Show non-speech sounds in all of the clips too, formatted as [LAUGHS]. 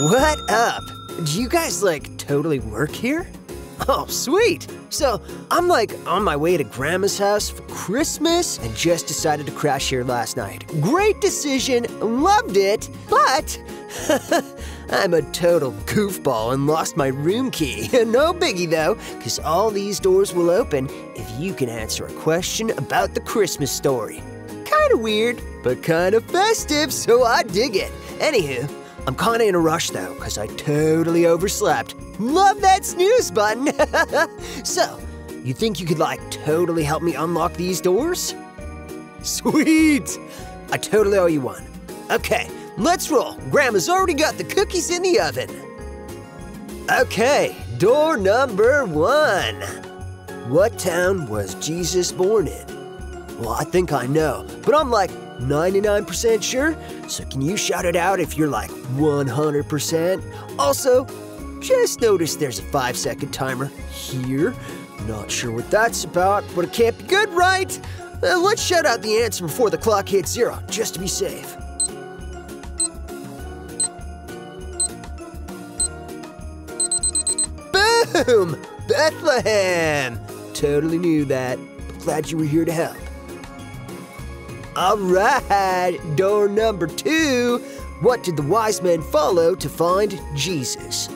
What up? Do you guys like totally work here? Oh, sweet. So I'm like on my way to Grandma's house for Christmas and just decided to crash here last night. Great decision, loved it, but [LAUGHS] I'm a total goofball and lost my room key. [LAUGHS] no biggie though, because all these doors will open if you can answer a question about the Christmas story. Kinda weird, but kinda festive, so I dig it. Anywho, I'm kinda in a rush though, because I totally overslept. Love that snooze button! [LAUGHS] so, you think you could like totally help me unlock these doors? Sweet! I totally owe you one. Okay, let's roll. Grandma's already got the cookies in the oven. Okay, door number one. What town was Jesus born in? Well, I think I know, but I'm like 99% sure, so can you shout it out if you're like 100%? Also, just notice there's a five second timer here. Not sure what that's about, but it can't be good, right? Uh, let's shout out the answer before the clock hits zero, just to be safe. Boom! Bethlehem! Totally knew that. Glad you were here to help. All right, door number two. What did the wise men follow to find Jesus?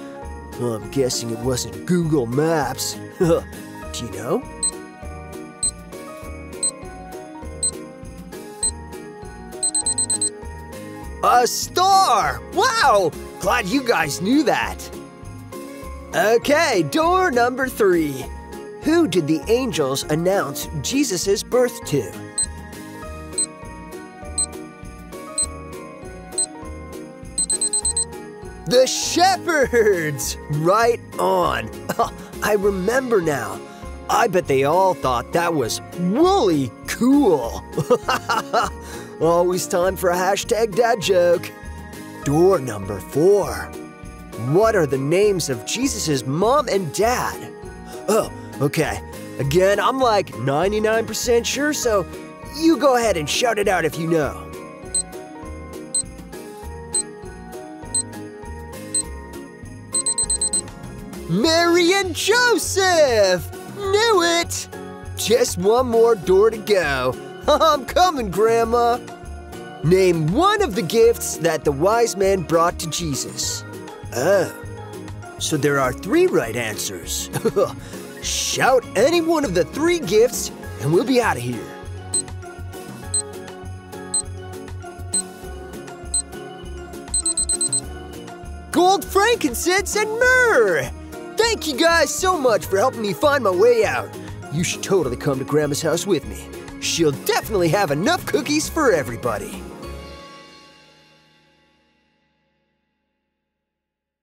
Well, I'm guessing it wasn't Google Maps. [LAUGHS] Do you know? A star! Wow! Glad you guys knew that. Okay, door number three. Who did the angels announce Jesus' birth to? The shepherds! Right on. Oh, I remember now. I bet they all thought that was woolly cool. [LAUGHS] Always time for a hashtag dad joke. Door number four. What are the names of Jesus' mom and dad? Oh, okay. Again, I'm like 99% sure, so you go ahead and shout it out if you know. Mary and Joseph! Knew it! Just one more door to go. [LAUGHS] I'm coming, Grandma. Name one of the gifts that the wise men brought to Jesus. Oh, so there are three right answers. [LAUGHS] Shout any one of the three gifts, and we'll be out of here. Gold, frankincense, and myrrh! Thank you guys so much for helping me find my way out. You should totally come to Grandma's house with me. She'll definitely have enough cookies for everybody.